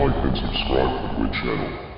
like and subscribe to my channel.